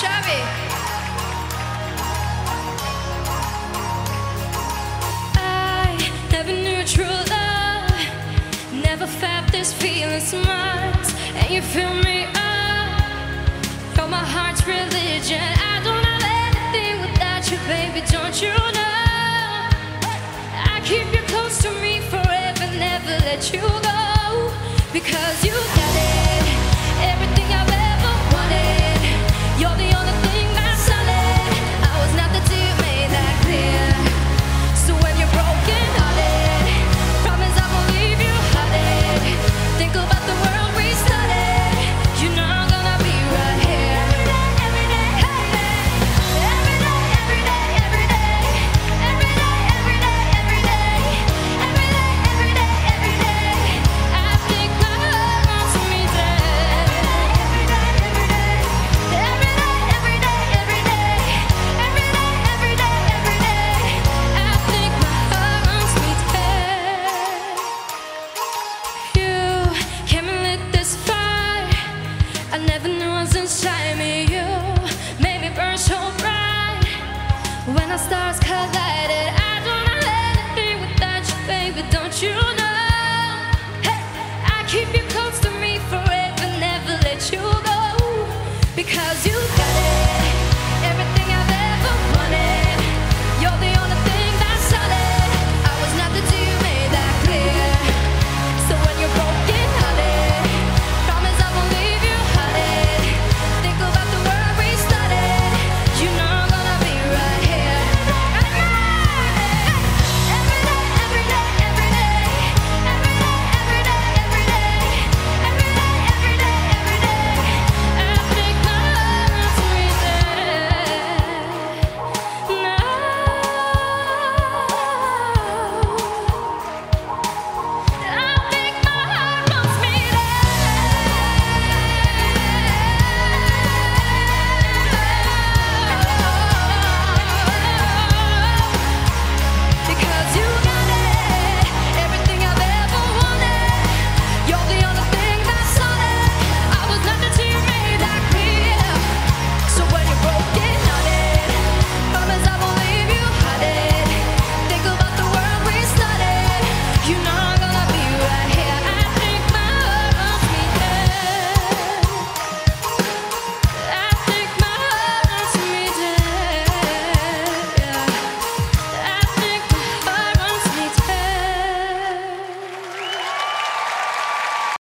shabby. I never knew true love, never felt this feeling smart. And you fill me up, you my heart's religion. I don't have anything without you, baby, don't you know? I keep you close to me forever, never let you go. Because you. stars collided. I don't know how to be without you, baby, don't you know? Hey, I keep you close to me forever, never let you go. Because you got it.